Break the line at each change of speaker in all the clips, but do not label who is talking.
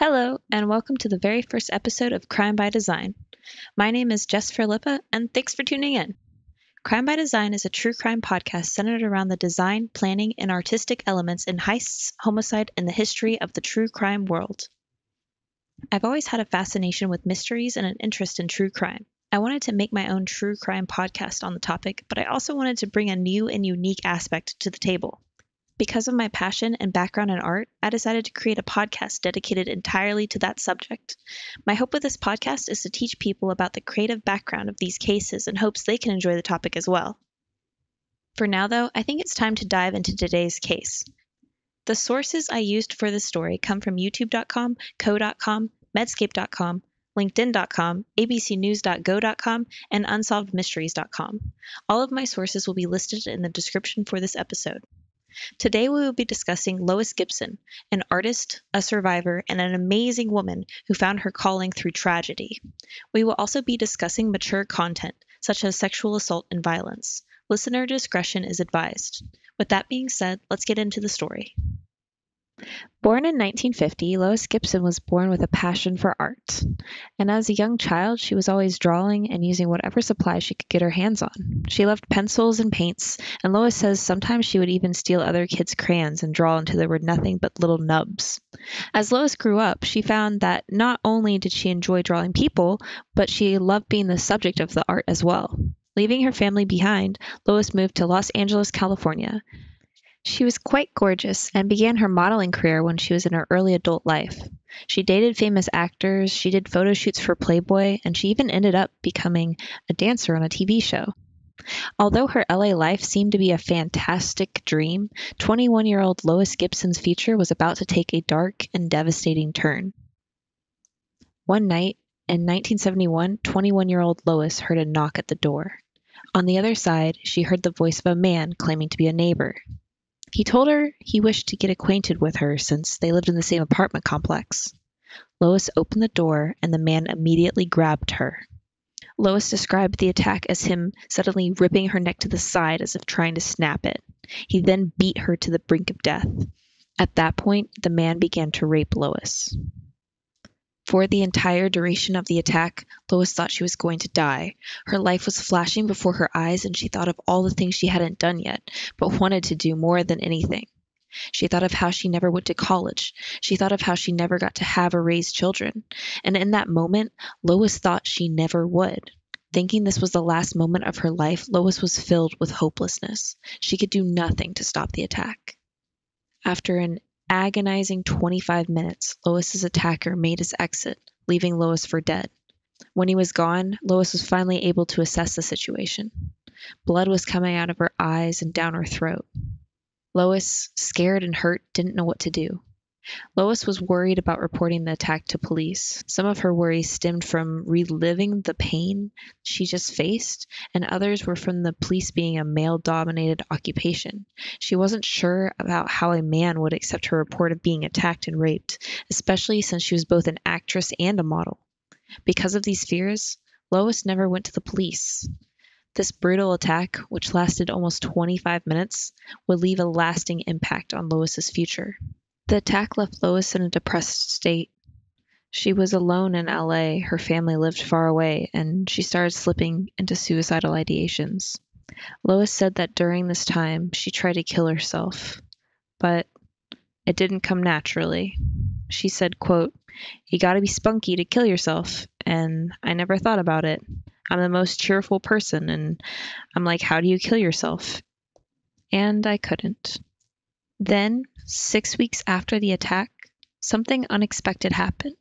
Hello, and welcome to the very first episode of Crime by Design. My name is Jess Lippa, and thanks for tuning in. Crime by Design is a true crime podcast centered around the design, planning, and artistic elements in heists, homicide, and the history of the true crime world. I've always had a fascination with mysteries and an interest in true crime. I wanted to make my own true crime podcast on the topic, but I also wanted to bring a new and unique aspect to the table. Because of my passion and background in art, I decided to create a podcast dedicated entirely to that subject. My hope with this podcast is to teach people about the creative background of these cases in hopes they can enjoy the topic as well. For now, though, I think it's time to dive into today's case. The sources I used for this story come from youtube.com, co.com, medscape.com, linkedin.com, abcnews.go.com, and unsolvedmysteries.com. All of my sources will be listed in the description for this episode. Today we will be discussing Lois Gibson, an artist, a survivor, and an amazing woman who found her calling through tragedy. We will also be discussing mature content, such as sexual assault and violence. Listener discretion is advised. With that being said, let's get into the story. Born in 1950, Lois Gibson was born with a passion for art. And as a young child, she was always drawing and using whatever supplies she could get her hands on. She loved pencils and paints, and Lois says sometimes she would even steal other kids' crayons and draw until there were nothing but little nubs. As Lois grew up, she found that not only did she enjoy drawing people, but she loved being the subject of the art as well. Leaving her family behind, Lois moved to Los Angeles, California. She was quite gorgeous and began her modeling career when she was in her early adult life. She dated famous actors, she did photo shoots for Playboy, and she even ended up becoming a dancer on a TV show. Although her LA life seemed to be a fantastic dream, 21 year old Lois Gibson's future was about to take a dark and devastating turn. One night in 1971, 21 year old Lois heard a knock at the door. On the other side, she heard the voice of a man claiming to be a neighbor. He told her he wished to get acquainted with her since they lived in the same apartment complex. Lois opened the door and the man immediately grabbed her. Lois described the attack as him suddenly ripping her neck to the side as if trying to snap it. He then beat her to the brink of death. At that point, the man began to rape Lois. For the entire duration of the attack, Lois thought she was going to die. Her life was flashing before her eyes, and she thought of all the things she hadn't done yet, but wanted to do more than anything. She thought of how she never went to college. She thought of how she never got to have or raise children. And in that moment, Lois thought she never would. Thinking this was the last moment of her life, Lois was filled with hopelessness. She could do nothing to stop the attack. After an agonizing 25 minutes, Lois's attacker made his exit, leaving Lois for dead. When he was gone, Lois was finally able to assess the situation. Blood was coming out of her eyes and down her throat. Lois, scared and hurt, didn't know what to do. Lois was worried about reporting the attack to police. Some of her worries stemmed from reliving the pain she just faced, and others were from the police being a male dominated occupation. She wasn't sure about how a man would accept her report of being attacked and raped, especially since she was both an actress and a model. Because of these fears, Lois never went to the police. This brutal attack, which lasted almost 25 minutes, would leave a lasting impact on Lois's future. The attack left Lois in a depressed state. She was alone in LA, her family lived far away, and she started slipping into suicidal ideations. Lois said that during this time she tried to kill herself, but it didn't come naturally. She said, quote, You gotta be spunky to kill yourself, and I never thought about it. I'm the most cheerful person, and I'm like, How do you kill yourself? And I couldn't. Then, six weeks after the attack, something unexpected happened.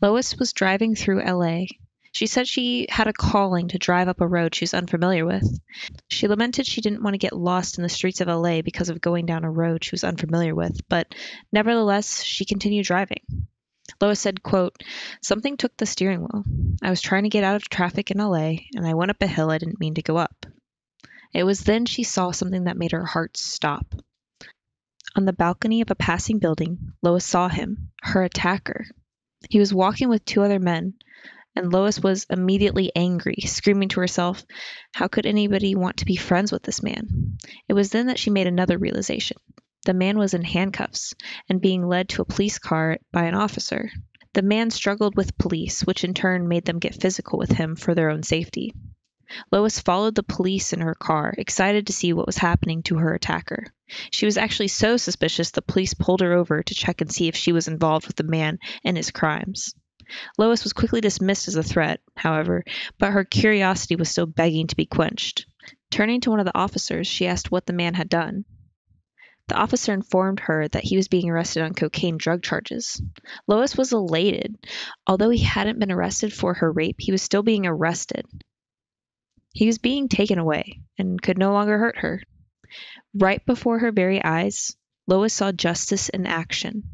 Lois was driving through LA. She said she had a calling to drive up a road she was unfamiliar with. She lamented she didn't want to get lost in the streets of LA because of going down a road she was unfamiliar with, but nevertheless, she continued driving. Lois said, quote, Something took the steering wheel. I was trying to get out of traffic in LA, and I went up a hill I didn't mean to go up. It was then she saw something that made her heart stop. On the balcony of a passing building, Lois saw him, her attacker. He was walking with two other men, and Lois was immediately angry, screaming to herself, How could anybody want to be friends with this man? It was then that she made another realization. The man was in handcuffs and being led to a police car by an officer. The man struggled with police, which in turn made them get physical with him for their own safety. Lois followed the police in her car, excited to see what was happening to her attacker. She was actually so suspicious the police pulled her over to check and see if she was involved with the man and his crimes. Lois was quickly dismissed as a threat, however, but her curiosity was still begging to be quenched. Turning to one of the officers, she asked what the man had done. The officer informed her that he was being arrested on cocaine drug charges. Lois was elated. Although he hadn't been arrested for her rape, he was still being arrested. He was being taken away and could no longer hurt her. Right before her very eyes, Lois saw justice in action.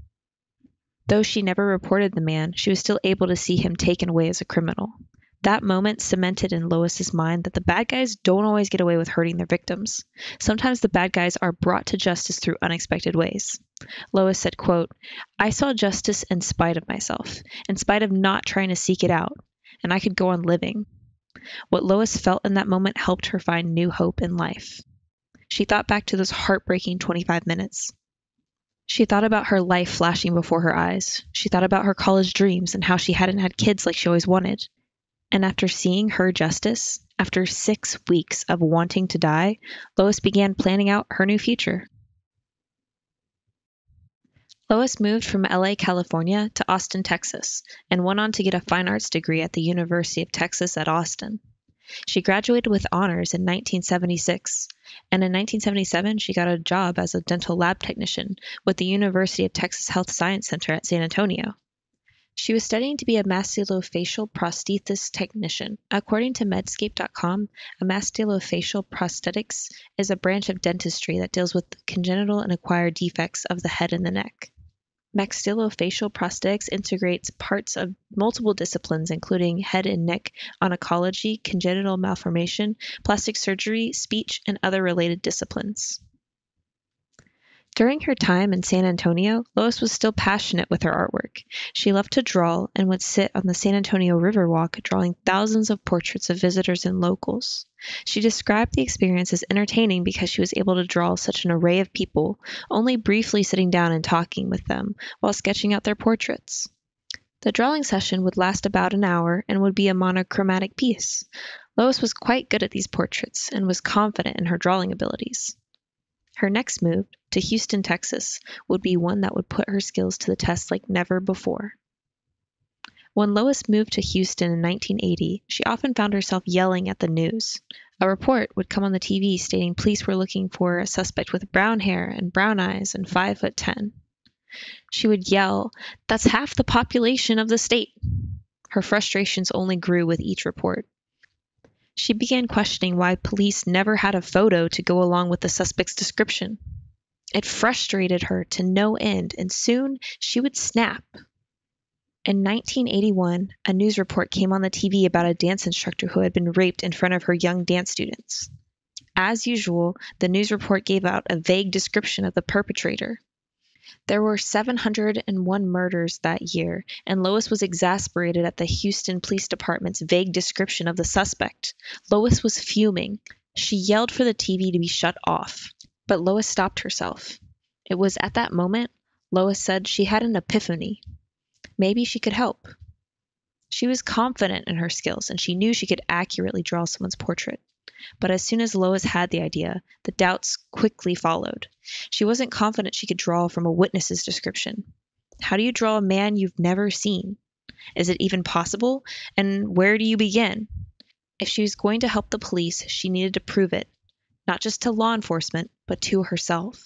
Though she never reported the man, she was still able to see him taken away as a criminal. That moment cemented in Lois's mind that the bad guys don't always get away with hurting their victims. Sometimes the bad guys are brought to justice through unexpected ways. Lois said, quote, I saw justice in spite of myself, in spite of not trying to seek it out, and I could go on living. What Lois felt in that moment helped her find new hope in life. She thought back to those heartbreaking 25 minutes. She thought about her life flashing before her eyes. She thought about her college dreams and how she hadn't had kids like she always wanted. And after seeing her justice, after six weeks of wanting to die, Lois began planning out her new future. Lois moved from LA, California to Austin, Texas, and went on to get a fine arts degree at the University of Texas at Austin. She graduated with honors in 1976, and in 1977 she got a job as a dental lab technician with the University of Texas Health Science Center at San Antonio. She was studying to be a maxillofacial prosthesis technician. According to Medscape.com, a maxillofacial prosthetics is a branch of dentistry that deals with congenital and acquired defects of the head and the neck. Maxillofacial prosthetics integrates parts of multiple disciplines, including head and neck oncology, congenital malformation, plastic surgery, speech, and other related disciplines. During her time in San Antonio, Lois was still passionate with her artwork. She loved to draw and would sit on the San Antonio Riverwalk drawing thousands of portraits of visitors and locals. She described the experience as entertaining because she was able to draw such an array of people, only briefly sitting down and talking with them while sketching out their portraits. The drawing session would last about an hour and would be a monochromatic piece. Lois was quite good at these portraits and was confident in her drawing abilities. Her next move, to Houston, Texas, would be one that would put her skills to the test like never before. When Lois moved to Houston in 1980, she often found herself yelling at the news. A report would come on the TV stating police were looking for a suspect with brown hair and brown eyes and 5 foot 10. She would yell, "That's half the population of the state." Her frustrations only grew with each report. She began questioning why police never had a photo to go along with the suspect's description. It frustrated her to no end, and soon she would snap. In 1981, a news report came on the TV about a dance instructor who had been raped in front of her young dance students. As usual, the news report gave out a vague description of the perpetrator. There were 701 murders that year, and Lois was exasperated at the Houston Police Department's vague description of the suspect. Lois was fuming. She yelled for the TV to be shut off, but Lois stopped herself. It was at that moment Lois said she had an epiphany. Maybe she could help. She was confident in her skills and she knew she could accurately draw someone's portrait. But as soon as Lois had the idea, the doubts quickly followed. She wasn't confident she could draw from a witness's description. How do you draw a man you've never seen? Is it even possible? And where do you begin? If she was going to help the police, she needed to prove it, not just to law enforcement, but to herself.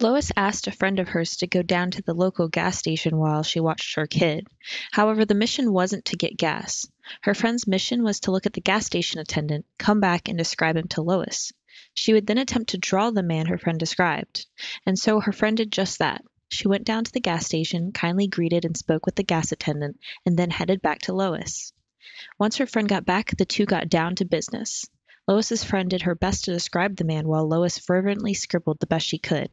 Lois asked a friend of hers to go down to the local gas station while she watched her kid. However, the mission wasn't to get gas. Her friend's mission was to look at the gas station attendant, come back, and describe him to Lois. She would then attempt to draw the man her friend described. And so her friend did just that. She went down to the gas station, kindly greeted and spoke with the gas attendant, and then headed back to Lois. Once her friend got back, the two got down to business. Lois's friend did her best to describe the man while Lois fervently scribbled the best she could.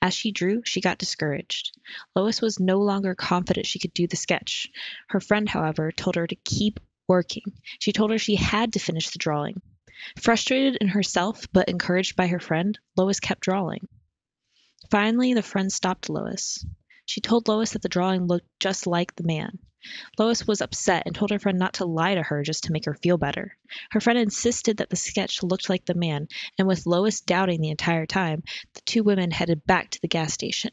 As she drew, she got discouraged. Lois was no longer confident she could do the sketch. Her friend, however, told her to keep working. She told her she had to finish the drawing. Frustrated in herself but encouraged by her friend, Lois kept drawing. Finally, the friend stopped Lois. She told Lois that the drawing looked just like the man. Lois was upset and told her friend not to lie to her just to make her feel better. Her friend insisted that the sketch looked like the man, and with Lois doubting the entire time, the two women headed back to the gas station.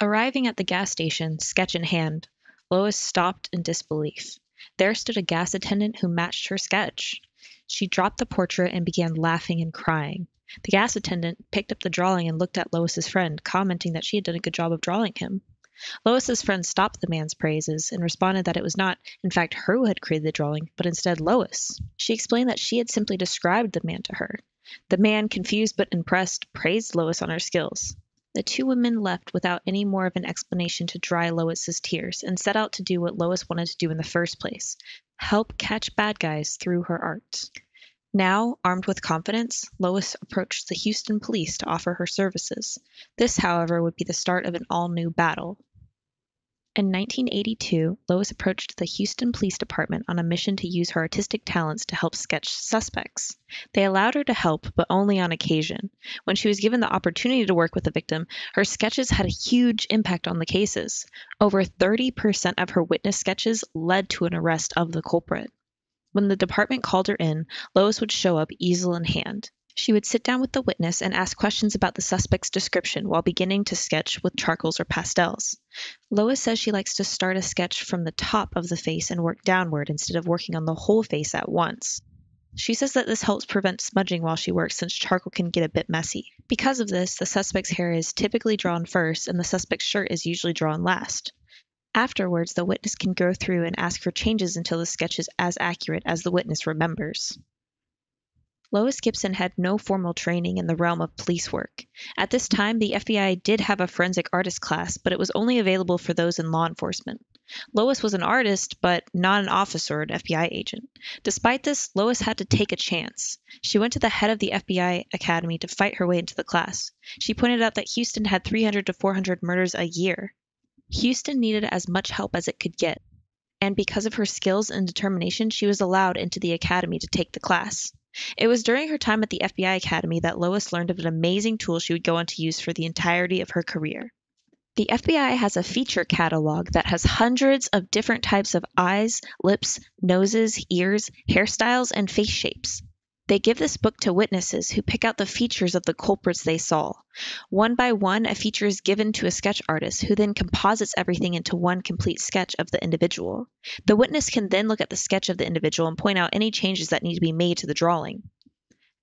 Arriving at the gas station, sketch in hand, Lois stopped in disbelief. There stood a gas attendant who matched her sketch. She dropped the portrait and began laughing and crying. The gas attendant picked up the drawing and looked at Lois's friend, commenting that she had done a good job of drawing him. Lois's friend stopped the man's praises and responded that it was not, in fact, her who had created the drawing, but instead Lois. She explained that she had simply described the man to her. The man, confused but impressed, praised Lois on her skills. The two women left without any more of an explanation to dry Lois's tears and set out to do what Lois wanted to do in the first place help catch bad guys through her art. Now, armed with confidence, Lois approached the Houston police to offer her services. This, however, would be the start of an all new battle. In 1982, Lois approached the Houston Police Department on a mission to use her artistic talents to help sketch suspects. They allowed her to help, but only on occasion. When she was given the opportunity to work with the victim, her sketches had a huge impact on the cases. Over 30% of her witness sketches led to an arrest of the culprit. When the department called her in, Lois would show up, easel in hand. She would sit down with the witness and ask questions about the suspect's description while beginning to sketch with charcoals or pastels. Lois says she likes to start a sketch from the top of the face and work downward instead of working on the whole face at once. She says that this helps prevent smudging while she works since charcoal can get a bit messy. Because of this, the suspect's hair is typically drawn first and the suspect's shirt is usually drawn last. Afterwards, the witness can go through and ask for changes until the sketch is as accurate as the witness remembers. Lois Gibson had no formal training in the realm of police work. At this time, the FBI did have a forensic artist class, but it was only available for those in law enforcement. Lois was an artist, but not an officer or an FBI agent. Despite this, Lois had to take a chance. She went to the head of the FBI Academy to fight her way into the class. She pointed out that Houston had 300 to 400 murders a year. Houston needed as much help as it could get, and because of her skills and determination, she was allowed into the academy to take the class. It was during her time at the FBI Academy that Lois learned of an amazing tool she would go on to use for the entirety of her career. The FBI has a feature catalog that has hundreds of different types of eyes, lips, noses, ears, hairstyles, and face shapes. They give this book to witnesses who pick out the features of the culprits they saw. One by one, a feature is given to a sketch artist who then composites everything into one complete sketch of the individual. The witness can then look at the sketch of the individual and point out any changes that need to be made to the drawing.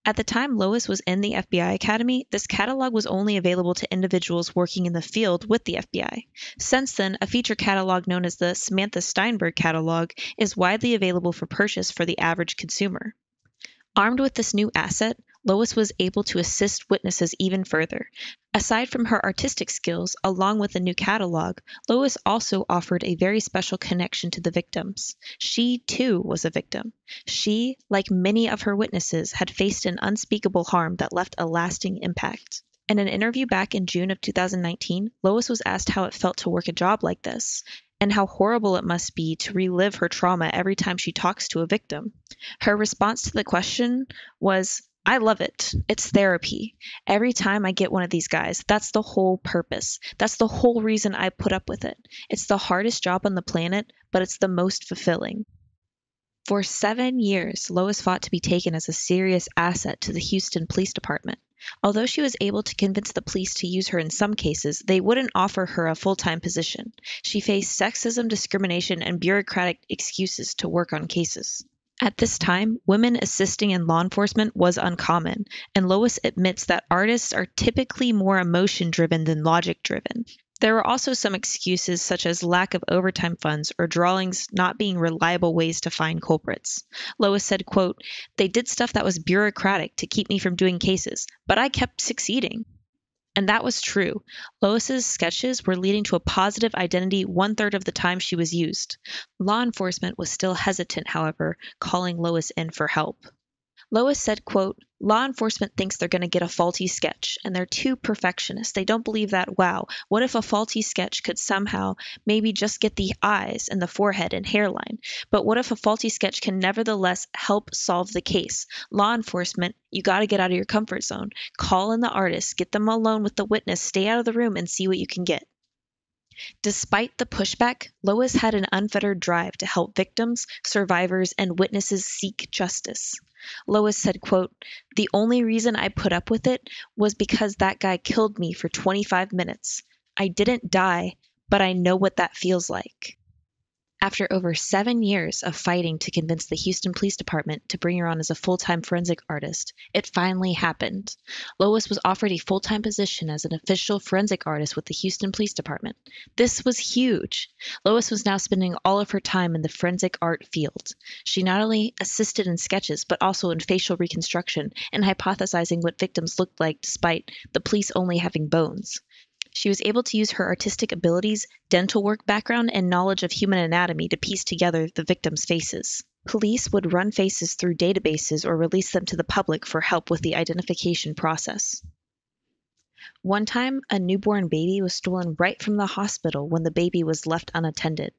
At the time Lois was in the FBI Academy, this catalog was only available to individuals working in the field with the FBI. Since then, a feature catalog known as the Samantha Steinberg catalog is widely available for purchase for the average consumer. Armed with this new asset, Lois was able to assist witnesses even further. Aside from her artistic skills, along with the new catalog, Lois also offered a very special connection to the victims. She, too, was a victim. She, like many of her witnesses, had faced an unspeakable harm that left a lasting impact. In an interview back in June of 2019, Lois was asked how it felt to work a job like this and how horrible it must be to relive her trauma every time she talks to a victim. Her response to the question was, I love it. It's therapy. Every time I get one of these guys, that's the whole purpose. That's the whole reason I put up with it. It's the hardest job on the planet, but it's the most fulfilling. For seven years, Lois fought to be taken as a serious asset to the Houston Police Department. Although she was able to convince the police to use her in some cases, they wouldn't offer her a full time position. She faced sexism, discrimination, and bureaucratic excuses to work on cases. At this time, women assisting in law enforcement was uncommon, and Lois admits that artists are typically more emotion driven than logic driven. There were also some excuses such as lack of overtime funds or drawings not being reliable ways to find culprits. Lois said, quote, "They did stuff that was bureaucratic to keep me from doing cases, but I kept succeeding." And that was true. Lois's sketches were leading to a positive identity one third of the time she was used. Law enforcement was still hesitant, however, calling Lois in for help. Lois said, quote, Law enforcement thinks they're going to get a faulty sketch, and they're too perfectionist. They don't believe that, wow, what if a faulty sketch could somehow maybe just get the eyes and the forehead and hairline? But what if a faulty sketch can nevertheless help solve the case? Law enforcement, you got to get out of your comfort zone. Call in the artist, get them alone with the witness, stay out of the room, and see what you can get. Despite the pushback, Lois had an unfettered drive to help victims, survivors, and witnesses seek justice. Lois said, quote, The only reason I put up with it was because that guy killed me for 25 minutes. I didn't die, but I know what that feels like. After over seven years of fighting to convince the Houston Police Department to bring her on as a full time forensic artist, it finally happened. Lois was offered a full time position as an official forensic artist with the Houston Police Department. This was huge. Lois was now spending all of her time in the forensic art field. She not only assisted in sketches, but also in facial reconstruction and hypothesizing what victims looked like despite the police only having bones. She was able to use her artistic abilities, dental work background, and knowledge of human anatomy to piece together the victims' faces. Police would run faces through databases or release them to the public for help with the identification process. One time, a newborn baby was stolen right from the hospital when the baby was left unattended.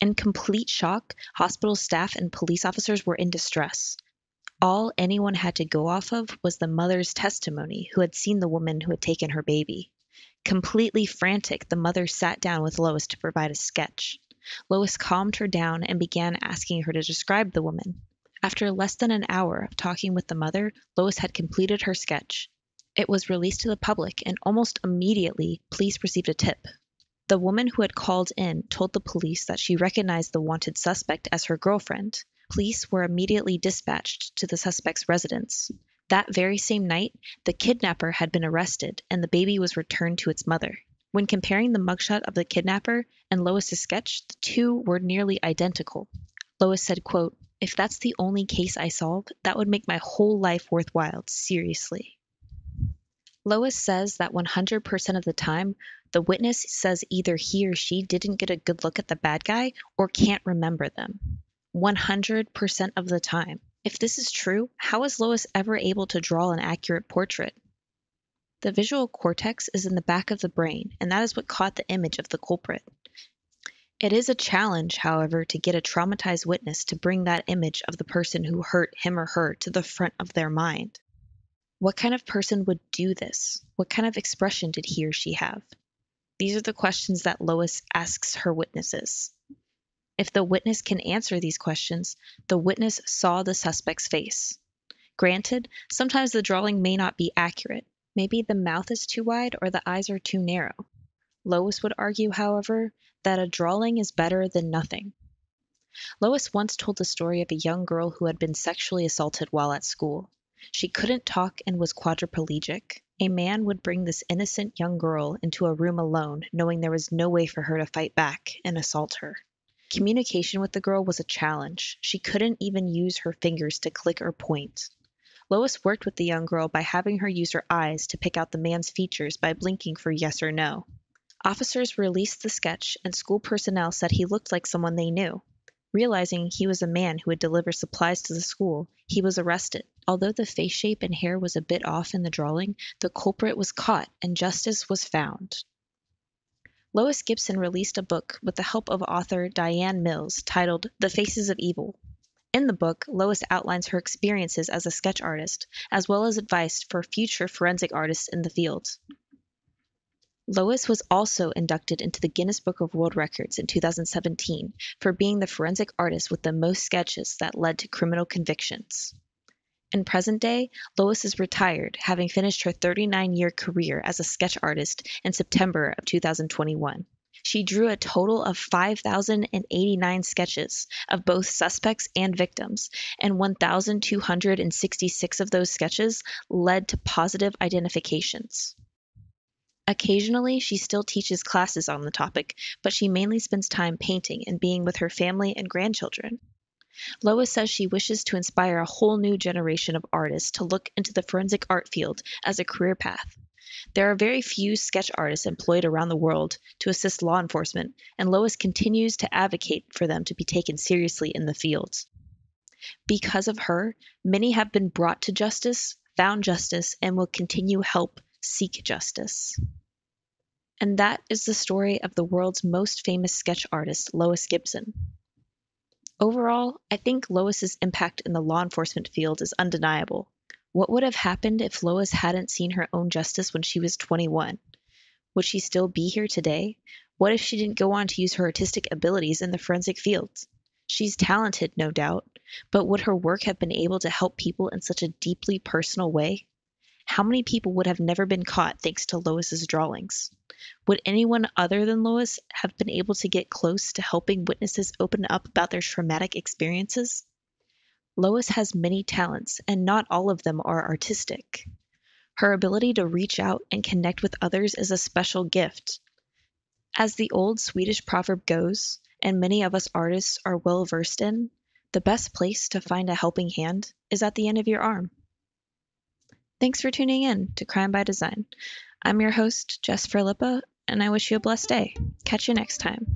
In complete shock, hospital staff and police officers were in distress. All anyone had to go off of was the mother's testimony who had seen the woman who had taken her baby. Completely frantic, the mother sat down with Lois to provide a sketch. Lois calmed her down and began asking her to describe the woman. After less than an hour of talking with the mother, Lois had completed her sketch. It was released to the public, and almost immediately, police received a tip. The woman who had called in told the police that she recognized the wanted suspect as her girlfriend. Police were immediately dispatched to the suspect's residence. That very same night, the kidnapper had been arrested and the baby was returned to its mother. When comparing the mugshot of the kidnapper and Lois's sketch, the two were nearly identical. Lois said, quote, If that's the only case I solve, that would make my whole life worthwhile, seriously. Lois says that 100% of the time, the witness says either he or she didn't get a good look at the bad guy or can't remember them. 100% of the time. If this is true, how is Lois ever able to draw an accurate portrait? The visual cortex is in the back of the brain, and that is what caught the image of the culprit. It is a challenge, however, to get a traumatized witness to bring that image of the person who hurt him or her to the front of their mind. What kind of person would do this? What kind of expression did he or she have? These are the questions that Lois asks her witnesses. If the witness can answer these questions, the witness saw the suspect's face. Granted, sometimes the drawing may not be accurate. Maybe the mouth is too wide or the eyes are too narrow. Lois would argue, however, that a drawing is better than nothing. Lois once told the story of a young girl who had been sexually assaulted while at school. She couldn't talk and was quadriplegic. A man would bring this innocent young girl into a room alone, knowing there was no way for her to fight back and assault her. Communication with the girl was a challenge. She couldn't even use her fingers to click or point. Lois worked with the young girl by having her use her eyes to pick out the man's features by blinking for yes or no. Officers released the sketch, and school personnel said he looked like someone they knew. Realizing he was a man who would deliver supplies to the school, he was arrested. Although the face shape and hair was a bit off in the drawing, the culprit was caught and justice was found. Lois Gibson released a book with the help of author Diane Mills titled The Faces of Evil. In the book, Lois outlines her experiences as a sketch artist, as well as advice for future forensic artists in the field. Lois was also inducted into the Guinness Book of World Records in 2017 for being the forensic artist with the most sketches that led to criminal convictions. In present day, Lois is retired, having finished her 39 year career as a sketch artist in September of 2021. She drew a total of 5,089 sketches of both suspects and victims, and 1,266 of those sketches led to positive identifications. Occasionally, she still teaches classes on the topic, but she mainly spends time painting and being with her family and grandchildren. Lois says she wishes to inspire a whole new generation of artists to look into the forensic art field as a career path. There are very few sketch artists employed around the world to assist law enforcement, and Lois continues to advocate for them to be taken seriously in the field. Because of her, many have been brought to justice, found justice and will continue help seek justice. And that is the story of the world's most famous sketch artist, Lois Gibson. Overall, I think Lois's impact in the law enforcement field is undeniable. What would have happened if Lois hadn't seen her own justice when she was 21? Would she still be here today? What if she didn't go on to use her artistic abilities in the forensic fields? She's talented, no doubt, but would her work have been able to help people in such a deeply personal way? How many people would have never been caught thanks to Lois's drawings? Would anyone other than Lois have been able to get close to helping witnesses open up about their traumatic experiences? Lois has many talents, and not all of them are artistic. Her ability to reach out and connect with others is a special gift. As the old Swedish proverb goes, and many of us artists are well versed in, the best place to find a helping hand is at the end of your arm. Thanks for tuning in to Crime by Design. I'm your host, Jess Fralippa, and I wish you a blessed day. Catch you next time.